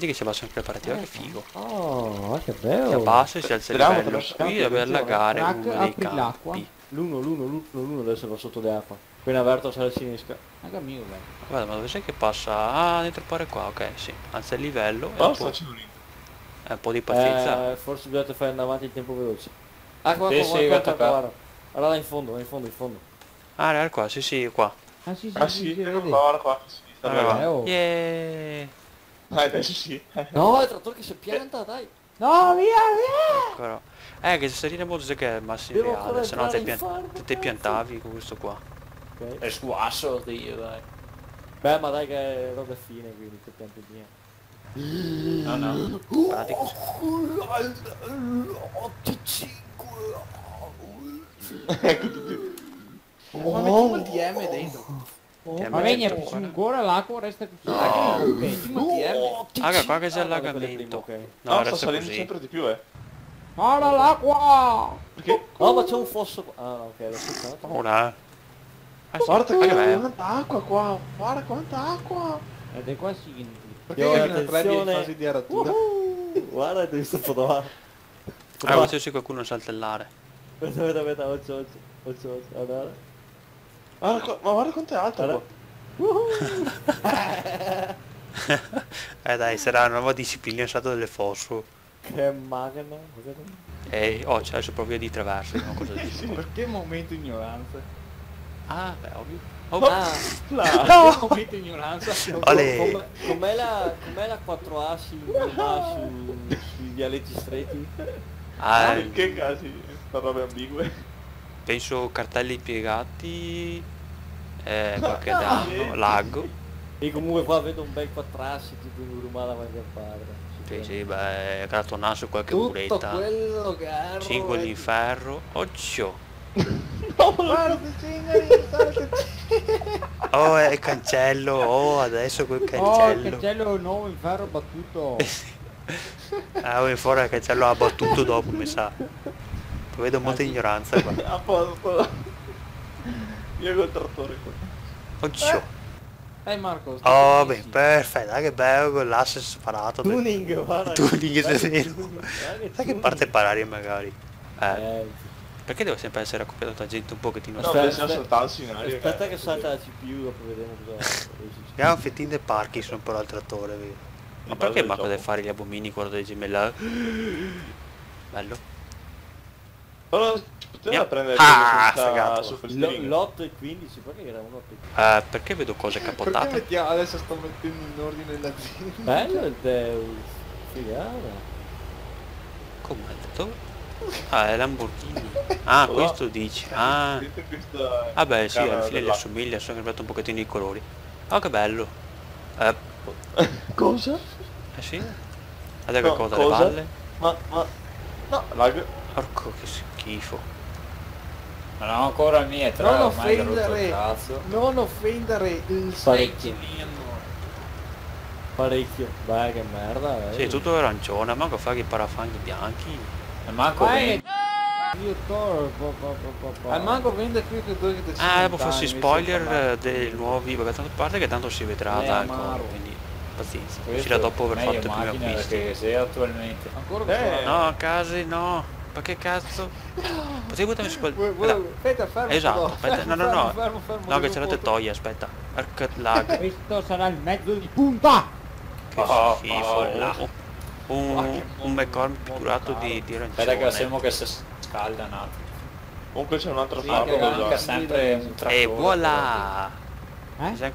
Vedi che ci abbassa anche preparativo, che figo. Oh, che Si bello. abbassa e si alza il livello. Qui deve allagare l'acqua. campi. L'uno, l'uno, l'uno, l'uno adesso va sotto le acqua. Appena aperto sarà a sinistra. Raga mio, bello. Guarda, ma dove sei che passa? Ah, dentro il pare qua, ok, sì. Alza il livello Però sta poi facendo l'intro. eh, un po' di pazienza. Eh, forse bisogna fare andare avanti il tempo veloce. Ah, qua, Sì, qua, sì, qua, qua, qua. Allora là in fondo, là in fondo, in fondo. Ah, guarda qua, sì, sì, qua. Ah sì, sì, Ah sì, sì, sì, ecco vedi. qua, guarda qua. a sinistra, Allora, guarda. Eh, oh. Yeah. Ah, adesso sì. No, il trattore che si pianta, dai. No, via, via! Ancora. Eh, che se salire molto che è massimo Devo reale, se no te, pian- farm, te, te piantavi con questo qua. Ok. È sguasso, Dio, dai. Beh, ma dai che è roba fine, quindi che pianto via. No, no. Guardate così. Ecco tutti. Ma mettiamo il DM dentro. Ma se guarda. ancora l'acqua resta più no. DM. Ah, qua che c'è Ah, no, allagamento. No, No, sta salendo così. sempre di più, eh. Guarda l'acqua! Perché? No, ma c'è un fosso qua. Ah, ok, l'ho sentito. Ora. Ah, Guarda che quanta acqua qua. Guarda quanta acqua. Ed è qua si Perché Io, non prendi in fase di aratura? Uh, guarda, devi sto provare. Ah, questo se qualcuno saltellare. Aspetta, aspetta, aspetta, occhio, occhio, occhio, occhio, guarda. Guarda ma guarda quanto è alta Guarda. qua. eh dai, sarà una nuova disciplina stato delle fosfo. Che magna, guarda. E oh, c'è adesso proprio di traverso, no? Cosa dici? Perché momento ignoranza? Ah, beh, ovvio. Oh, Ah, Là. No! momento ignoranza. Com- com'è la, com'è la 4A su, sui dialetti stretti? ah, Che casi? Sta robe ambigue. Penso cartelli piegati, eh, qualche danno, lag. E comunque qua vedo un bel 4A tipo in Urumala davanti al padre. Sì, sì, beh, cartonato qualche Tutto muretta. quello che ha Cingoli in ferro. Occhio. Guarda, salta. Oh, è il cancello. Oh, adesso quel Oh, il cancello. cancello nuovo in ferro battuto. Ah, oh, fuori il cancello ha battuto dopo, mi sa. Vedo molta ignoranza qua. A posto. Io col trattore qua. Occhio. Dai Marco. sto Oh, beh, perfetto. Dai che bello con l'asse sparato. Tuning, guarda. Tuning, se vero. Sai che parte parare magari? Eh, Eh, perché deve sempre essere accoppiato da gente un pochettino No, Aspetta, aspetta. in aria. aspetta eh. che salta la CPU, dopo vediamo cosa. Abbiamo un fettino del Parkinson però al trattore, vedi? Ma perché Marco deve fare gli abomini quello dei gemella? Bello. Però poteva prendere Ah, senza super L'8 steering. e 15, perché era un 8 e 15? Eh, perché vedo cose Perché capotate? mettiamo, adesso sto mettendo in ordine l'azienda. Bello il Deus, figata. Come ha detto? Ah, è Lamborghini. Ah, No. questo dici. Ah. Questa Vabbè, sì, camera alla fine gli assomiglia, sono cambiato un pochettino i colori. Oh, che bello. Eh, Cosa? eh sì. Che No, cosa, le cosa? palle. Ma, ma... No, lag. Porco che schifo. Ma no, ancora mia, Non che ho rotto il offendere, cazzo. non offendere il Parecchio. Parecchio. Beh, che merda, eh. Sì, tutto arancione, manco fa che parafanghi bianchi. E manco Vai, vende. Io toro, po, po, po, po, po. E manco vende più che due che Ah, dopo fossi spoiler eh, dei nuovi, vabbè, tanto parte che tanto si vedrà Eh, da ancora, quindi pazienza. Uscirà dopo aver fatto i primi acquisti. Perché sei attualmente. Ancora Eh, No, a case no. Ma che cazzo? Potevi buttarmi su quel... Aspetta. Aspetta, fermo. Esatto, no, aspetta, fermo, no, no, fermo, no. Fermo, fermo, No, che devo ce l'ho te foto. toglie, aspetta. Arcat lag. Questo sarà il mezzo di punta. Che Oh, schifo. oh, là. Un, un McCorm pitturato di, di arancione. Aspetta che assemo che si scalda un attimo. Comunque c'è un altro Sì, farlo che manca da sempre un trattore. E voilà! Eh?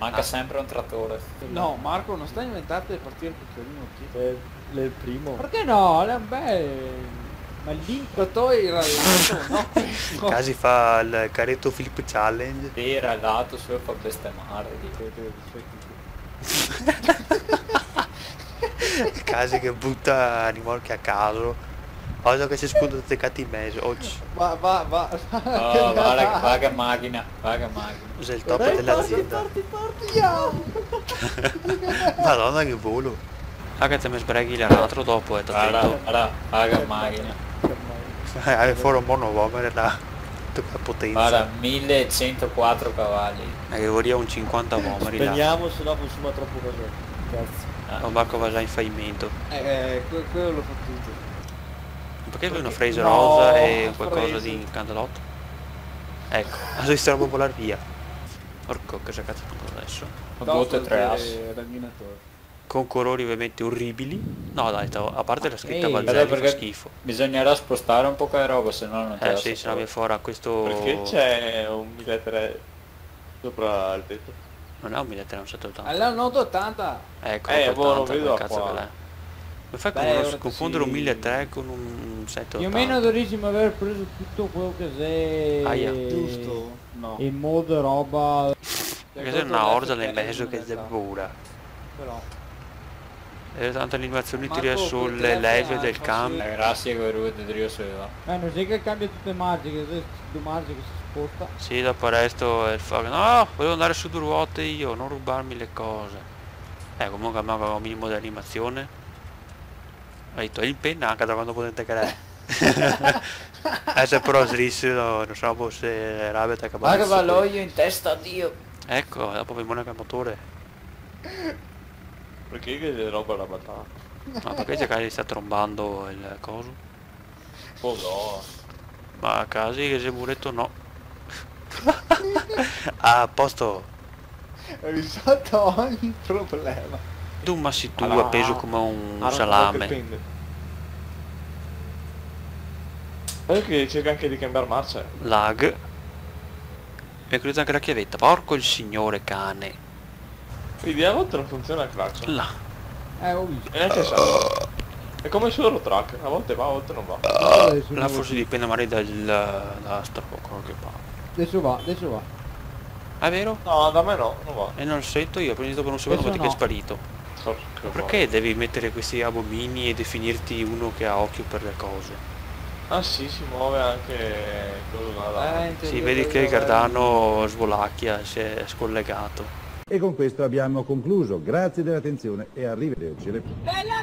Manca Ah. sempre un trattore. No, Marco, non stai inventando di partire piccolino qui. Eh, il primo. Perché no? È un bel... Ma l'inquatore era lato, no? Casi fa il caretto flip challenge. Sì, era lato e fa bestemare. Casi che butta rimorchi a caso. Cosa che si sputa tutti i catti in mezzo. C- Va, va, va. Oh, guarda che macchina, guarda che macchina. usa il top dell'azienda. Madonna che volo. Ah che te mi sbreghi l'aratro dopo e Guarda, t'attento. guarda, guarda che macchina. Eh, fuori un mono vomere la tutta potenza. Guarda, 1104 cavalli. Eh, che vorrei un 50 vomeri là. Spegniamo, se no consuma troppo cos'è. Cazzo. O Marco va già in fallimento. Eh, eh, que- quello l'ho fatto tutto. Perché lui una Fraser No, rosa e qualcosa Fraser. di candelotto? Ecco, adesso stiamo volare via. Porco, cosa cazzo adesso? Ho due e tre. Raminatore. Con colori ovviamente orribili. No dai, a parte la scritta Ehi. Valzelli fa Perché- schifo. Bisognerà spostare un po' che roba, se no non te Eh la sì, so se no viene fuori a questo... Perché c'è un 1300 sopra il tetto? Non è un 1380. Allora 980. Ecco, Eh, boh, non 80, vedo qua. cazzo che l'è. Come fai a Beh, confondere un sì. 1300 con un 780? Più o meno dovrissimo aver preso tutto quello che sei. Aia. Giusto? No. In modo roba. Perché sei una orgia nel mezzo che è paura. Però. E tante animazioni tira sulle leve del cambio. Eh, grazie che Drio si va. Eh, non sai che cambia tutte le marce, che due marce che si sposta. Sì, dopo il resto è il fa- No, volevo andare su due ruote io, non rubarmi le cose. Eh, comunque abbiamo un minimo di animazione. Hai detto, è in penna anche da quando potete che è. Adesso però slisso, non so se rabbia che Ma che va l'olio in testa, Dio! Ecco, dopo il motore. Perché che roba la batata? Ma perché c'è che sta trombando il coso? Oh no. Ma casi che se muretto no. ah, a posto. Hai risolto ogni problema. Tu massi tu Allora, appeso come un che salame. pende. Perché cerca anche di cambiare marcia. Lag. Mi è creduto anche la chiavetta. Porco il signore cane. Quindi a volte non funziona il clutch. Là. Eh, ho visto. E neanche sa. È come sul track, a volte va, a volte non va. Adesso, Là forse dipende magari dal da sto quello che fa. adesso va, adesso va. Ah, È vero? No, da me no, non va. E non lo sento io, ho preso per un secondo ma che è no. sparito. Che Ma va. perché devi mettere questi abomini e definirti uno che ha occhio per le cose? Ah sì, si muove anche quello là. Eh, Si vedi che il Cardano svolacchia, si è scollegato. E con questo abbiamo concluso. Grazie dell'attenzione e arrivederci. Bella